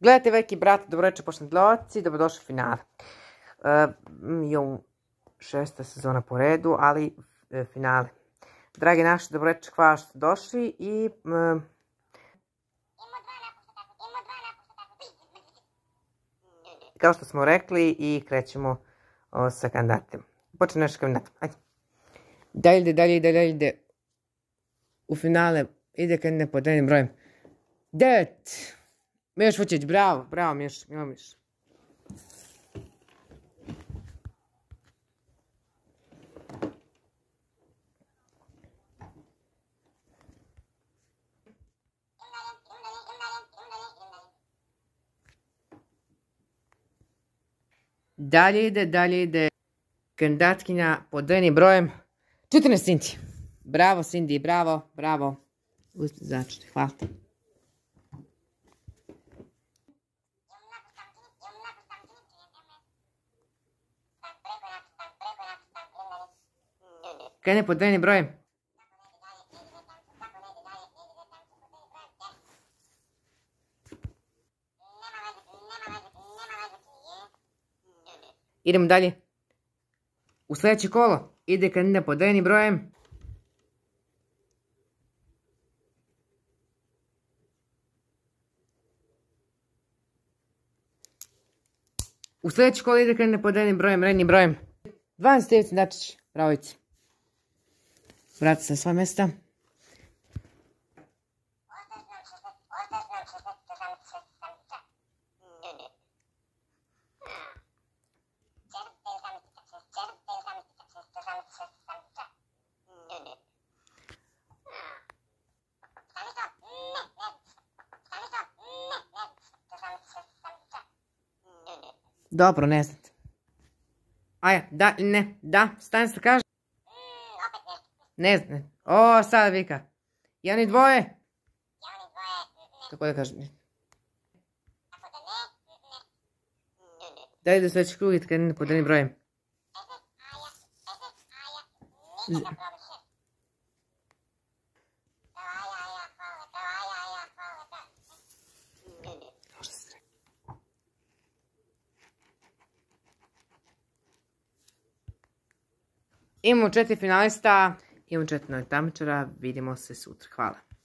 Gledajte Veliki brat, dobroveče pošteni gledalci, dobrodošli u finale. E, mm, šesta sezona po redu, ali e, finale. Dragi naši, dobroveče, hvala što ste došli i... E, kao što smo rekli i krećemo sa kandidatima. Počne naš kandidat, ajde. Dalje ide, dalje ide, dalje ide. U finale ide kandidat pod jednim brojem. 9. Mijoš Vučić, bravo, bravo Mijoš, Miloš Miš. Dalje ide, dalje ide kandidatkinja pod dojnim brojem 14 Cindy. Bravo Cindy, bravo, bravo. Uspjeti začeti, hvala. Krene pod dnevnim brojem. Idemo dalje. U sljedeće kolo ide kandidat pod dnevnim brojem. U sljedeće kolo ide kandidat pod brojem, rednim brojem. 12 Stevici Dačić, bravovici. Vrati se sva mjesta. Dobro, ne znate. Aja, da, ne, da, stani se kaže. Ne znam. O, sad vika. I dvoje. I dvoje. Kako da kažem? Daj da sveći krug i kad ne pod jednim brojem. Imamo četiri finalista. Imam četiri takmičara, vidimo se sutra. Hvala.